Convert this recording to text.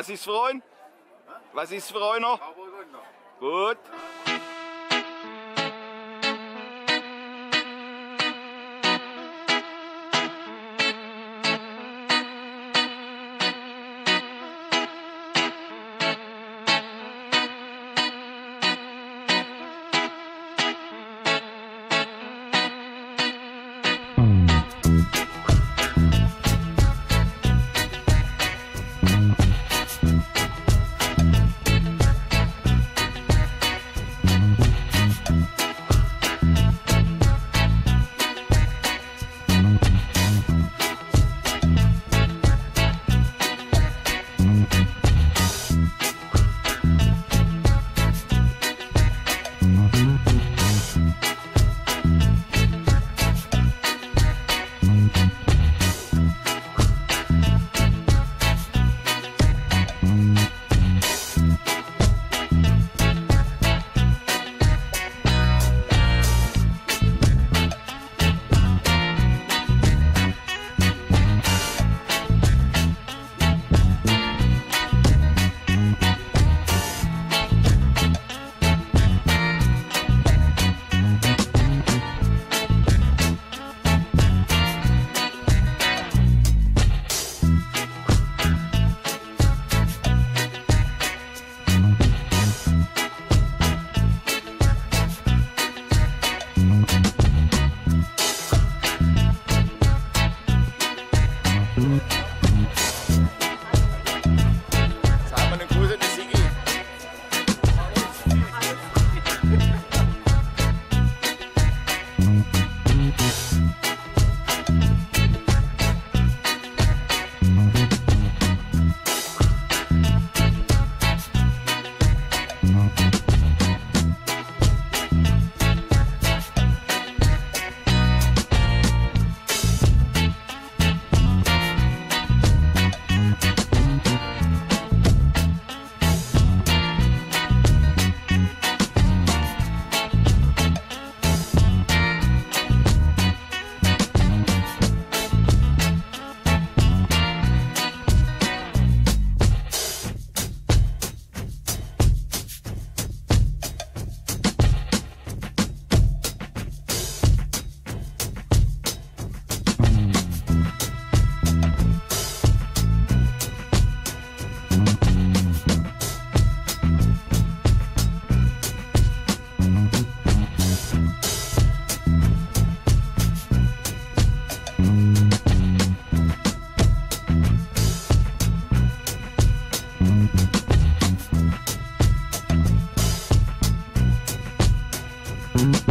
Was ist für ein? Was ist für einer? Gut. Mm-hmm.